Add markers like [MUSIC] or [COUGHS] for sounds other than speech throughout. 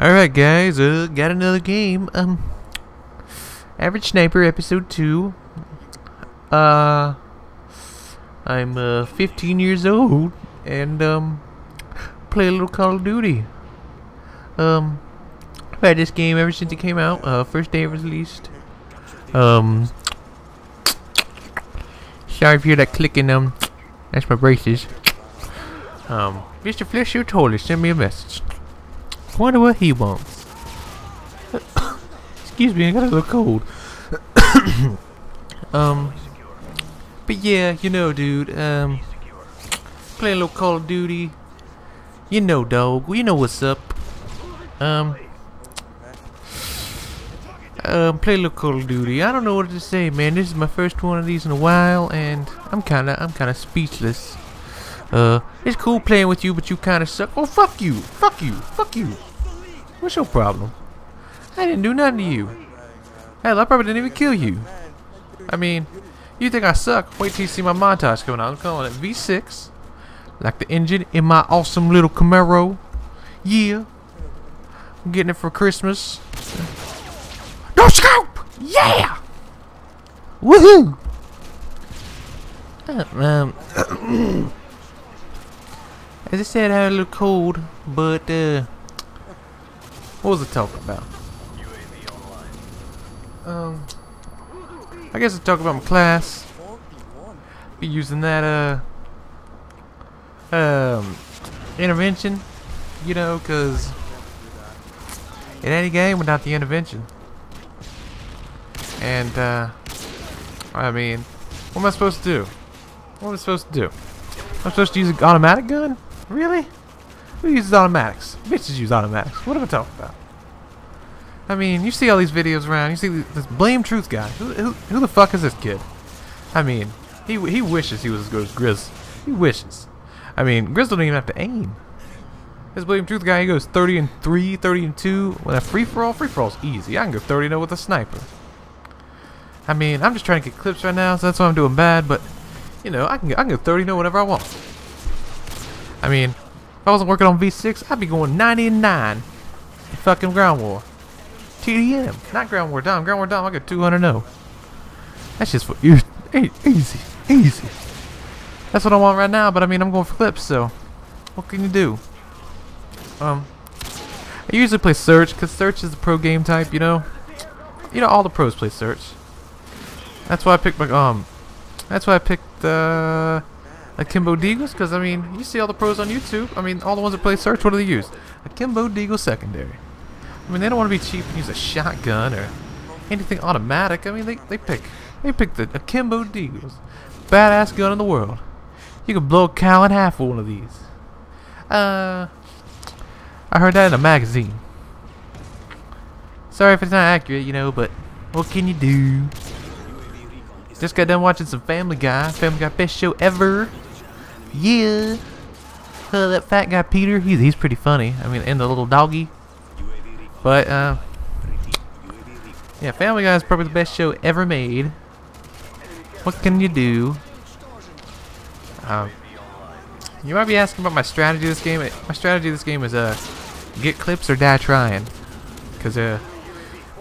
Alright guys, uh, got another game. Um Average Sniper episode 2. Uh I'm uh 15 years old and um play a little Call of Duty. Um I've had this game ever since it came out, uh first day it was released. Um Sorry if you hear that clicking um that's my braces. Um Mr. Flesh, you told us send me a message. Wonder what he wants. [COUGHS] Excuse me, I got a little cold. [COUGHS] um, but yeah, you know, dude. Um, playing a little Call of Duty. You know, dog. You know what's up. Um, um, play a little Call of Duty. I don't know what to say, man. This is my first one of these in a while, and I'm kind of, I'm kind of speechless. Uh, it's cool playing with you, but you kind of suck. Oh, fuck you! Fuck you! Fuck you! What's your problem? I didn't do nothing to you. Hell, I probably didn't even kill you. I mean, you think I suck? Wait till you see my montage coming out. I'm calling it V6. Like the engine in my awesome little Camaro. Yeah. I'm getting it for Christmas. No scope! Yeah! Woohoo! Uh, um, as [COUGHS] I said, I had a little cold, but, uh, what was it talking about? Um, I guess I talk about my class. Be using that uh, um, intervention, you know, cause in any game without the intervention. And uh, I mean, what am I supposed to do? What am I supposed to do? I'm supposed to use an automatic gun? Really? Who uses automatics? Bitches use automatics. What am I talking about? I mean, you see all these videos around. You see this blame truth guy. Who, who, who the fuck is this kid? I mean, he he wishes he was as good as Grizz. He wishes. I mean, Grizz don't even have to aim. This blame truth guy, he goes 30 and 3, 30 and 2. With a free for all, free for all's easy. I can go 30 0 with a sniper. I mean, I'm just trying to get clips right now, so that's why I'm doing bad. But you know, I can I can go 30 0 whenever I want. I mean, I wasn't working on V6, I'd be going 99 in fucking ground war. TDM, not ground war dom. Ground war dom, I got 200 0. That's just for you. Easy, easy. That's what I want right now, but I mean, I'm going for clips, so what can you do? Um, I usually play Search, because Search is the pro game type, you know? You know, all the pros play Search. That's why I picked my, um, that's why I picked, uh, Akimbo Deagles, because, I mean, you see all the pros on YouTube. I mean, all the ones that play Search, what do they use? Akimbo Deagle Secondary. I mean, they don't want to be cheap and use a shotgun or anything automatic. I mean, they, they pick they pick the Akimbo Deagles. Badass gun in the world. You can blow a cow in half with one of these. Uh, I heard that in a magazine. Sorry if it's not accurate, you know, but what can you do? Just got done watching some Family Guy. Family Guy best show ever. Yeah. Uh, that fat guy Peter, he's he's pretty funny. I mean, and the little doggy. But uh, yeah, Family Guy is probably the best show ever made. What can you do? Um, you might be asking about my strategy this game. My strategy this game is uh, get clips or die trying. Cause uh,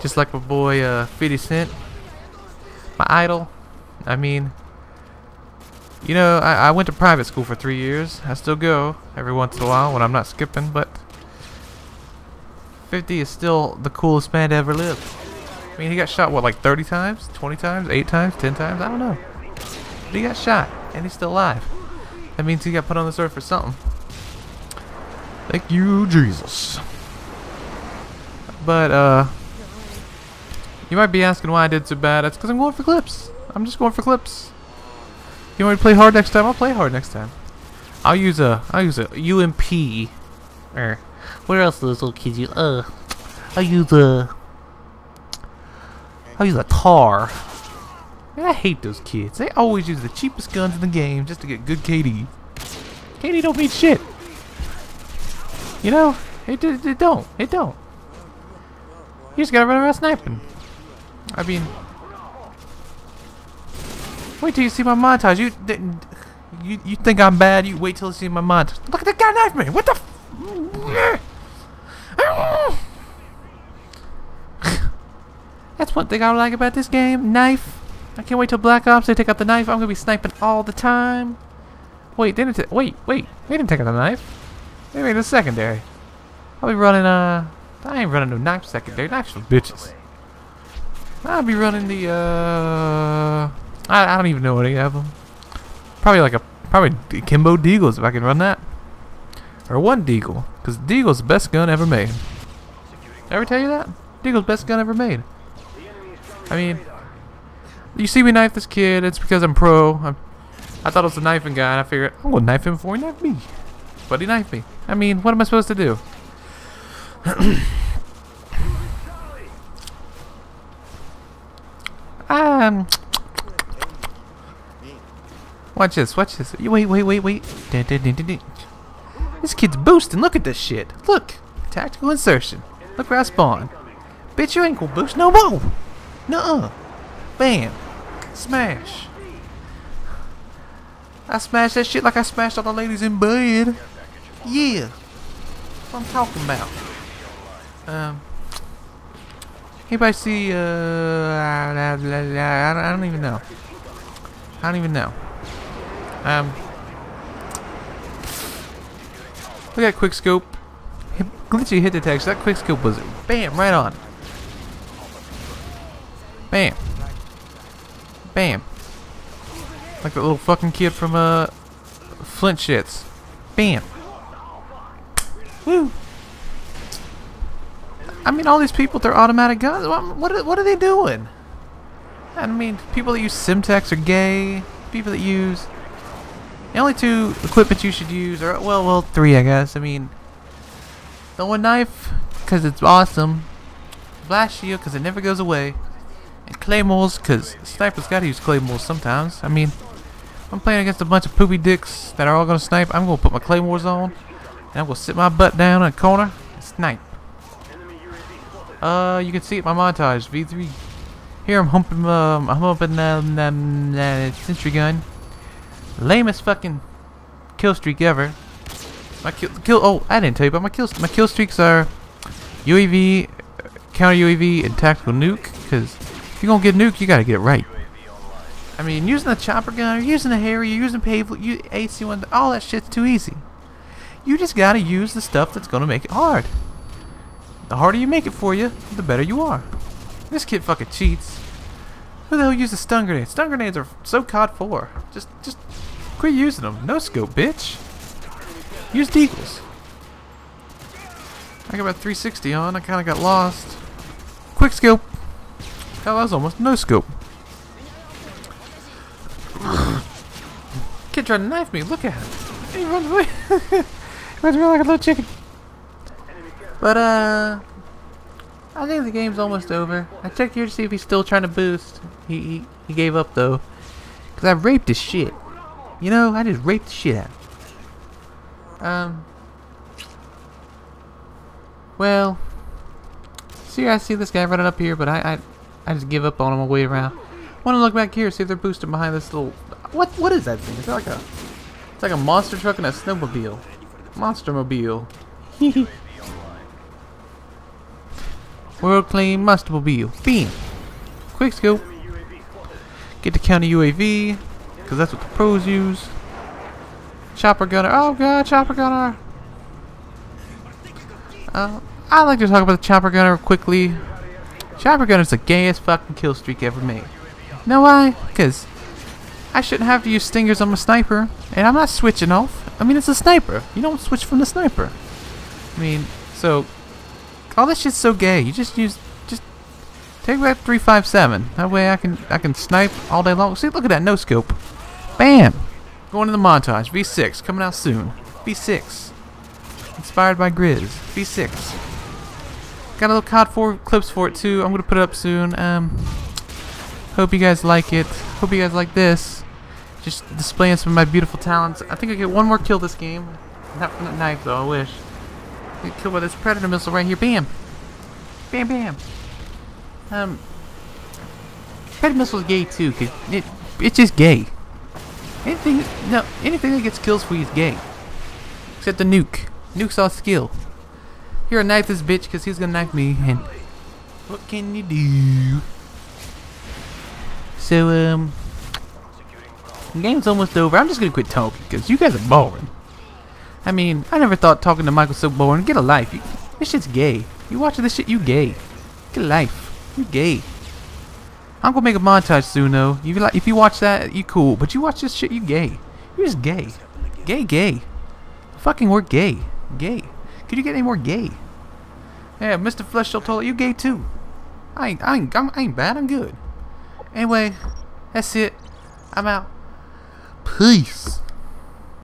just like my boy uh, 50 Cent, my idol. I mean, you know, I, I went to private school for three years. I still go every once in a while when I'm not skipping, but 50 is still the coolest man to ever live. I mean, he got shot, what, like 30 times? 20 times? 8 times? 10 times? I don't know. But he got shot, and he's still alive. That means he got put on this earth for something. Thank you, Jesus. But, uh, you might be asking why I did so bad. That's because I'm going for clips. I'm just going for clips. You want me to play hard next time? I'll play hard next time. I'll use a, I'll use a UMP. Or, what else do those little kids use? Uh, I'll use a, I'll use a tar. Man, I hate those kids. They always use the cheapest guns in the game just to get good KD. KD don't mean shit. You know, it, it, it don't. It don't. You just gotta run around sniping. I mean, Wait till you see my montage. You didn't. you you think I'm bad? You wait till you see my montage. Look at that guy knife me. What the? [LAUGHS] That's one thing I like about this game. Knife. I can't wait till Black Ops. They take out the knife. I'm gonna be sniping all the time. Wait, they didn't. wait, wait. They didn't take out the knife. They made a secondary. I'll be running. Uh, I ain't running no knife secondary. Knifes for bitches. I'll be running the uh. I, I don't even know any of them. Probably like a probably Kimbo Deagles if I can run that. Or one Deagle, because Deagle's the best gun ever made. did Ever tell you that? Deagle's best gun ever made. I mean, you see me knife this kid, it's because I'm pro. I'm, I thought it was a knifing guy, and I figured, I'm going to knife him before he knifed me. But he knifed me. I mean, what am I supposed to do? [CLEARS THROAT] um... Watch this, watch this. Wait, wait, wait, wait. This kid's boosting. Look at this shit. Look. Tactical insertion. Look where I spawn. Bitch, you ain't gonna boost no more. Nuh-uh. Bam. Smash. I smashed that shit like I smashed all the ladies in bed. Yeah. what I'm talking about. Um. Anybody see, uh, I don't even know. I don't even know. Um. Look at quick scope. Glitchy hit detection. That quick scope was bam right on. Bam. Bam. Like that little fucking kid from uh Flint shits. Bam. Woo. I mean, all these people with their automatic guns. What, what, are, what are they doing? I mean, people that use Semtex are gay. People that use the only two equipment you should use are well, well, three, I guess. I mean, the one knife because it's awesome. Blast shield because it never goes away. And claymores, because snipers gotta use claymores sometimes. I mean, I'm playing against a bunch of poopy dicks that are all gonna snipe. I'm gonna put my claymores on, and I'm gonna sit my butt down in a corner and snipe. Uh, you can see it my montage, V3. Here I'm humping, um, I'm humping um, um, uh, sentry gun. Lamest fucking kill streak ever. My kill, kill. Oh, I didn't tell you about my kill. My kill streaks are UAV, counter UAV, and tactical nuke. Because if you're gonna get nuke, you gotta get it right. I mean, using the chopper gun, or using the Harry, you're using Pave Low, you AC1, all that shit's too easy. You just gotta use the stuff that's gonna make it hard. The harder you make it for you, the better you are. This kid fucking cheats. Who the hell uses stun grenades? Stun grenades are so COD 4. Just, just quit using them. No scope, bitch. Use deagles. I got about 360 on. I kind of got lost. Quick scope. Hell, that was almost no scope. Kid trying to knife me. Look at him. He [LAUGHS] runs away. runs away like a little chicken. But, uh... I think the game's almost over. I checked here to see if he's still trying to boost. He, he, he gave up, though. Because I raped his shit. You know, I just raped the shit out um. Well. See, I see this guy running up here, but I, I, I just give up on him. I'll wait around. Want to look back here, see if they're boosting behind this little. What? What is that thing? That like a? It's like a monster truck and a snowmobile. Monster mobile. [LAUGHS] World claim monster mobile. Beam. Quick scope. Get the counter UAV, because that's what the pros use. Chopper gunner. Oh god, chopper gunner. Uh, I'd like to talk about the chopper gunner quickly. Chopper gunner's the gayest fucking kill streak ever made. Know why? Because I shouldn't have to use stingers on my sniper, and I'm not switching off. I mean, it's a sniper. You don't switch from the sniper. I mean, so all this shit's so gay. You just use just take that 357. That way I can I can snipe all day long. See, look at that no scope. Bam. Going to the montage. V6 coming out soon. V6. Inspired by Grizz. V6. Got a little COD 4 clips for it too. I'm gonna put it up soon. Um, hope you guys like it. Hope you guys like this. Just displaying some of my beautiful talents. I think I get one more kill this game. Not from that knife though. I wish. Get killed by this predator missile right here. Bam. Bam bam. Um. Predator missile is gay too, cause it it's just gay. Anything, no, anything that gets kills for you is gay. Except the nuke. Nuke's all skill. Here, knife this bitch, because he's gonna knife me, and what can you do? So, um, the game's almost over. I'm just gonna quit talking because you guys are boring. I mean, I never thought talking to Michael's so boring. Get a life. You, this shit's gay. You watching this shit, you gay. Get a life. You gay. I'm gonna make a montage soon though. You like if you watch that, you cool. But you watch this shit, you gay. You're just gay. Gay, gay. Fucking word gay. Gay. Could you get any more gay? Yeah, Mr. Flesh told you gay too. I ain't, I ain't, I'm, I ain't bad. I'm good. Anyway, that's it. I'm out. Peace.